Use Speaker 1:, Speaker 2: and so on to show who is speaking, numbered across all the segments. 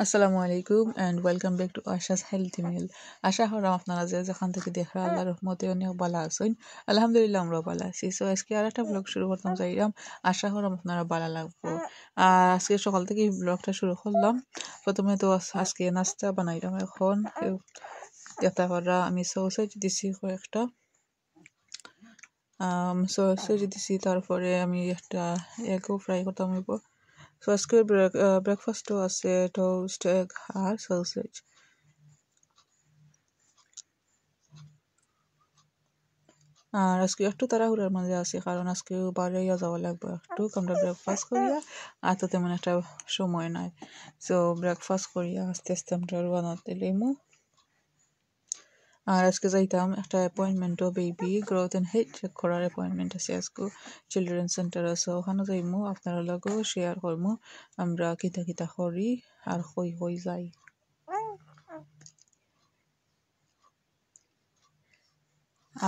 Speaker 1: আসসালামু আলাইকুম and welcome back to Asha's healthy meal আশা করাম আপনারা যে যেখান থেকে দেখা আল্লাহ রহমতে অনেক ভালো আছেন। আলহামদুলিল্লাহ আমরা ভালো আছি। সো আজকে আর একটা ব্লগ শুরু করতাম চাইলাম। আশা করাম আপনারা ভালো লাগবো। আর আজকে সকাল থেকে ব্লগটা শুরু করলাম। প্রথমে তো আজকে নাস্তা বানাইলাম এখন। এটা করা আমি সসেজ দিছি কয়েকটা। সসেজ দিছি তারপরে আমি একটা এগও ফ্রাই করতাম হইব সো আজকের ব্রেকফাস্টও আছে টোস্ট এগ আর সসেজ আর আজকে একটু তাড়াহুড়ার মাঝে আছি, কারণ আজকে বাড়াইয়া যাওয়া লাগবে। একটু আমরা ব্রেকফাস্ট করিয়া, আর তো তেমন একটা সময় নাই। সো ব্রেকফাস্ট করিয়া, আস্তে আস্তে আমরা বানাতে লেমু আর আজকে যাইতাম একটা অ্যাপয়েন্টমেন্টও baby growth and head check করার অ্যাপয়েন্টমেন্ট আছে আজকে। চিলড্রেন সেন্টার আছে, ওখানে যাইমু, আপনারা লগেও শেয়ার করমু, আমরা কিতা কিতা করি আর কই কই যাই।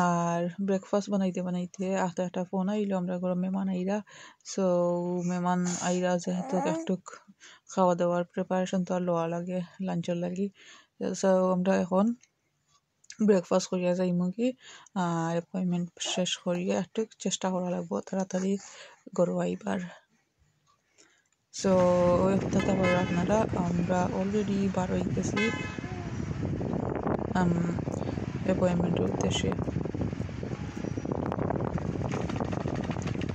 Speaker 1: আর ব্রেকফাস্ট বানাইতে বানাইতে আস্তে একটা ফোন আইলো, আমরা ঘরে মেহমান আইরা। সো মেহমান আইরা যেহেতু একটু খাওয়া দাওয়ার প্রিপারেশন তো আর লওয়া লাগে লাঞ্চের লাগি। সো আমরা এখন ব্রেকফাস্ট করিয়া যাইমু কি, আর অ্যাপয়েন্টমেন্ট শেষ করিয়া একটু চেষ্টা করা লাগবো তাড়াতাড়ি গরু আইবার। সো তারপরে আপনারা, আমরা অলরেডি বার গেছি অ্যাপয়েন্টমেন্টের উদ্দেশ্যে।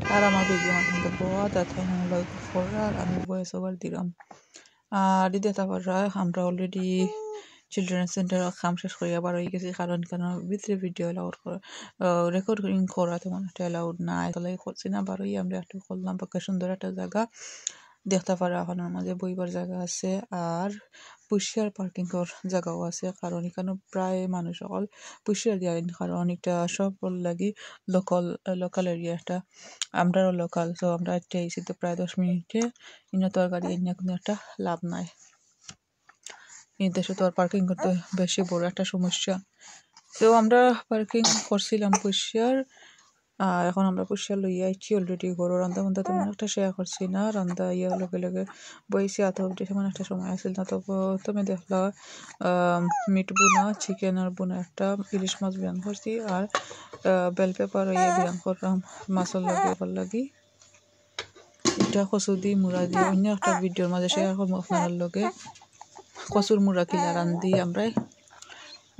Speaker 1: আর আমার বেবি আমার কিন্তু বহুত আছে আর আমি ভয়েস ওভার দিলাম। আর দিতে তারপরে আমরা অলরেডি চিলড্রেন সেন্টার কাম শেষ করিয়া বার হয়ে গেছি, কারণ কেন? ভিতরে ভিডিও করা রেকর্ডিং করা তেমন একটা অ্যালাউড নাই তাহলে করছি না বার হয়ে আমরা একটু করলাম পক্ষে সুন্দর একটা জায়গা, দেখতে পারা এখানের মাঝে বইবার জায়গা আছে, আর পুষিয়ার কর জায়গাও আছে, কারণ এখানে প্রায় মানুষ সকল পুষিয়ার দিয়ে কারণ এটা সব লাগি লোকাল লোকাল এরিয়া একটা, আমরাও লোকাল তো আমরা একটা তো প্রায় দশ মিনিটে ইন্য তো আর গাড়ি এনে কোনো একটা লাভ নাই। এই দেশে তো আর পার্কিং করতে বেশি বড় একটা সমস্যা। তো আমরা পার্কিং করছিলাম পুষিয়ার। এখন আমরা পুষিয়া লইয়া আইছি অলরেডি গরু রান্ধা বান্ধা তেমন একটা শেয়ার করছি না। রান্ধা ইয়ে লগে লগে বইছি আত অব্দি তেমন একটা সময় আসছিল না। তো তুমি দেখলা মিট বুনা চিকেন আর বুনা একটা ইলিশ মাছ বিরান করছি আর বেল পেপার ইয়ে বিরান করলাম, মাছের লগে লাগি। এটা কচু দি, মুড়া দিয়ে অন্য একটা ভিডিওর মাঝে শেয়ার করব আপনার লগে। কচুর মুড়া কিলা রান্ধি আমরা?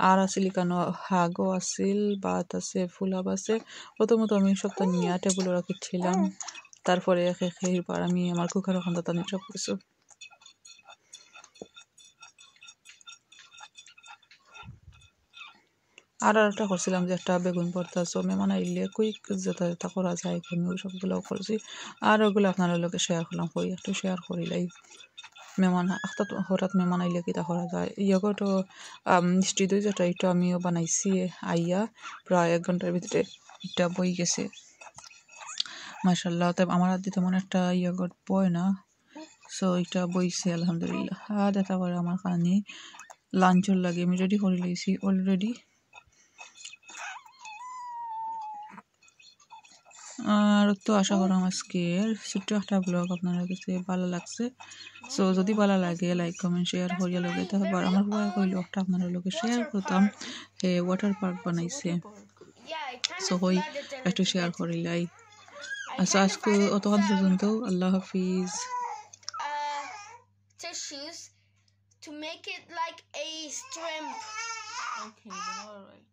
Speaker 1: আর আছিল কেন হাগও আছিল ভাত আছে ফুলাব আছে। প্রথমত আমি সবটা নিয়ে টেবুলে রাখিছিলাম তারপরে খেয়ে পর আমি আমার কুকার ওখান তানি সব কিছু। আর একটা করছিলাম যে একটা বেগুন ভর্তা সো মেহমান আইলে কুইক যেটা যেটা করা যায় আমি ওই সবগুলোও করছি। আর ওগুলো আপনার লোকে শেয়ার করলাম করি একটু শেয়ার করিলাই মেহমান হঠাৎ হঠাৎ মেহমান আইলে কিতা করা যায়? ইয়োগটো মিষ্টি দই যেটা এটা আমিও বানাইছি, আইয়া প্রায় এক ঘণ্টার ভিতরে এটা বই গেছে। মার্শাল্লাহ তাই আমার হাতে তেমন একটা ইয়োগট বয় না। সো এটা বইছে, আলহামদুলিল্লাহ। আর এটা করে আমার কানে লাঞ্চর লাগে, আমি রেডি করে লইছি অলরেডি আর তো আশা করাম আজকের ছোট্ট একটা ব্লগ আপনার কাছে ভালো লাগছে। সো যদি ভালো লাগে লাইক কমেন্ট শেয়ার করিয়া লগে তারপর আমার সবাই কইল একটা আপনার লগে শেয়ার করতাম হে ওয়াটার পার্ক বানাইছে। সো হই একটু শেয়ার করিলাই আচ্ছা আজকে অতক্ষণ পর্যন্ত আল্লাহ হাফিজ।
Speaker 2: Tissues to make it like a shrimp.
Speaker 1: Okay, then all right.